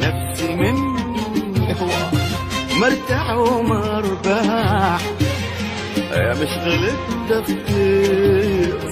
نفسي من مرتع مرتاح ومرباح يا مشغلة تفكير